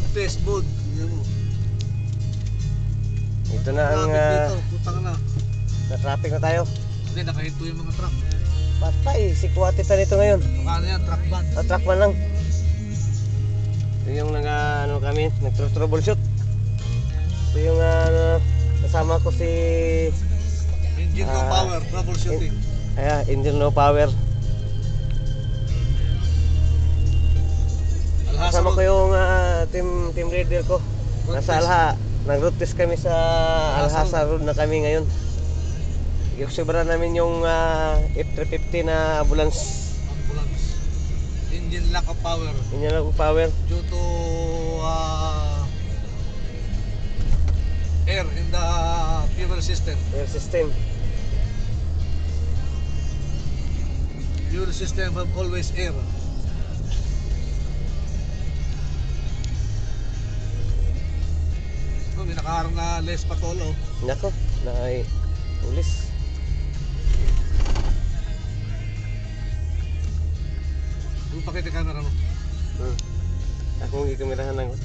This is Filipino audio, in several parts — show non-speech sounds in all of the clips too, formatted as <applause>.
Mode. Tingnan mo. Ito na ang uh, dito. Putang na. na traffic na tayo. Hindi, nakahinto yung mga truck. Patay, si Kuwati pa nito ngayon. Paano yan? Truck ban. Sa truck man lang. Ito yung nag ano kami, nag-troubleshoot. Ito yung uh, kasama ko si Engine no Ah, power. Troubleshooting. Ayan, engine no power. Kasama ko yung ah, team team leader ko. Nasa. Alha. Nag-road test kami sa Alhasa Alhasa Road na kami ngayon. Ikusibra namin yung ah, F350 na ambulance. Ambulance. Engine lack of power. Yun yung power. Due to uh, air in the fuel system. Air system. Fuel system have always air. May nakaharang na Les Patolo. Nako, na ay pulis. Yung pakita camera mo. Hmm. Akong gikamerahan lang ko.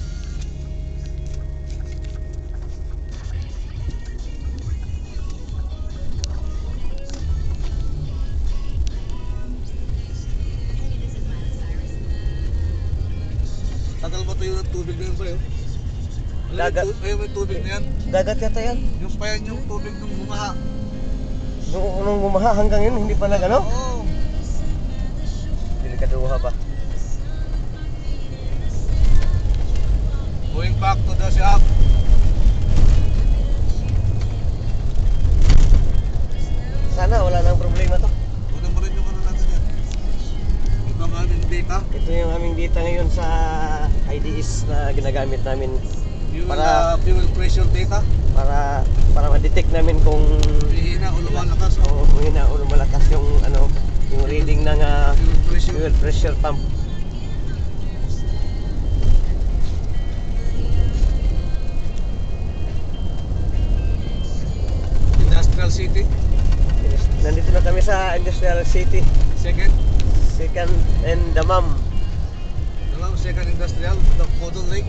Tagal ba tayo ng tubig na yun sa'yo? Dagat. Ayun yung tubig na yan. Dagat yata yan. Yung pa yan yung tubig ng bumaha. Nung unang bumaha hanggang yun, hindi pa nag ano? Oo. Delikaduha ba? Going back to the shop. Sana wala nang problema to. Kunin mo rin yung ano natin yan. Ito ang aming data. Ito yung aming data ngayon sa IDS na ginagamit namin Fuel, Para- uh, fuel pressure data. para para ma-detect namin kung Hihina o lumalakas. o mahina o lumalakas yung ano yung reading ng ah, Fuel pressure. fuel pressure pump. Industrial City. Nandito na kami sa Industrial City, Second. second and Damam. Alam, second industrial. The Codon Lake.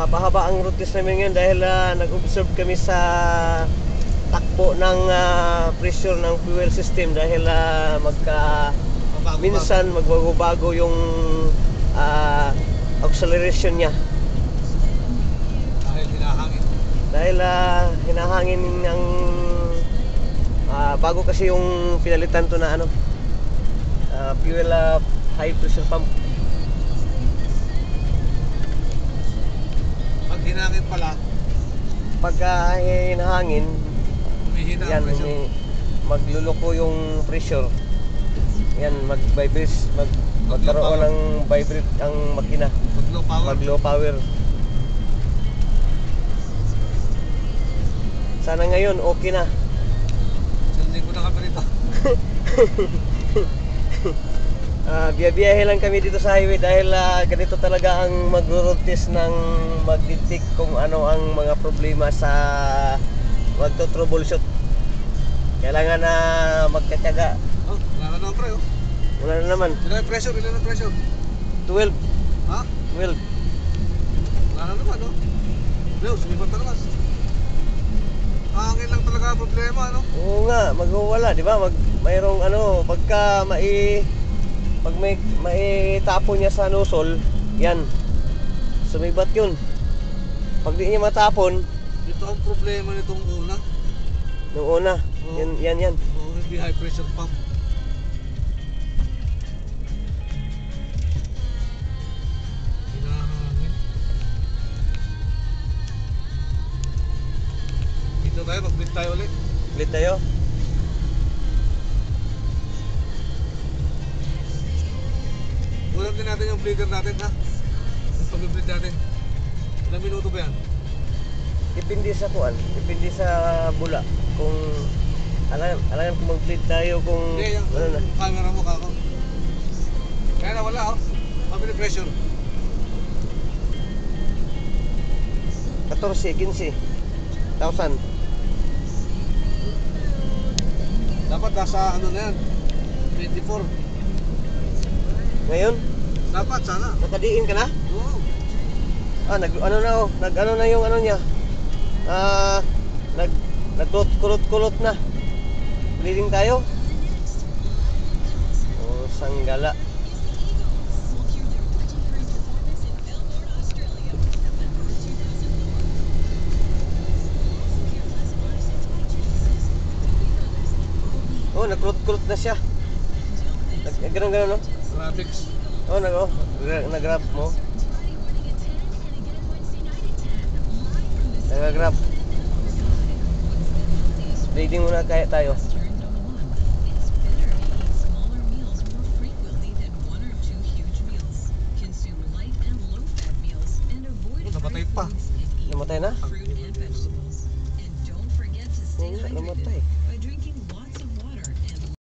Mahaba-haba ang route test namin ngayon dahil ah, nag-observe kami sa takbo ng ah, pressure ng fuel system dahil ah, magka Mabago minsan magbago-bago yung ah, acceleration niya. Dahil hinahangin. dahil ah, hinahangin ng ah, bago kasi yung pinalitan to na ano ah, fuel ah, high pressure pump hinangin pala, pagka hinahangin humihina yan ang pressure. humi- magluloko yung pressure yan mag-vibrate mag magkaroon ng vibrate ang makina Pag low power. mag low power sana ngayon okay na Isang linggo na kami rito. <laughs> Ah, biyabiyahe lang kami dito sa highway dahil ah, ganito talaga ang mag-road test ng mag-detect kung ano ang mga problema sa magto-troubleshoot. Kailangan na magkatyaga. Oh, wala ka naman pre. Wala na naman. Ilan ang pressure? Ilan ang pressure? 12. Ha? 12. Wala na naman, oh. Leo, sumipat na naman. Hangin lang talaga problema, no? Oo nga, magwawala, di ba? Mag, mayroong ano, pagka mai pag may maitapon niya sa nosol, yan. Sumibat yun. Pag di niya matapon, Ito ang problema nitong una. nung una, Oo. yan, yan, yan. Oh, hindi high pressure pump. Dito tayo, mag-blink tayo ulit. Ulit tayo. Ulam din natin yung bleeder natin, ha? Pag-bleed natin. Ilang minuto ba yan? Depende sa kuan, depende sa bula. Kung alam, alam kung mag-bleed tayo kung Hindi, yung, ano na. camera mo kako. Kaya na wala, oh. Family pressure. 14, 15. 1,000. Dapat nasa ano na yan? 24. Ngayon, Dapat sana. nakadiin ka na? Oo. Ah, nag ano na oh, nag ano na yung ano niya. Ah, nag nagkulot-kulot na. Bleeding tayo. Oh, sanggala. Oh, nagkulot-kulot na siya. Nag ganun ganun no? Graphics. Oh, nag-o. Oh, grab mo. Nag-grab. Ready muna kaya tayo. Namatay pa. Namatay na? Oh, namatay.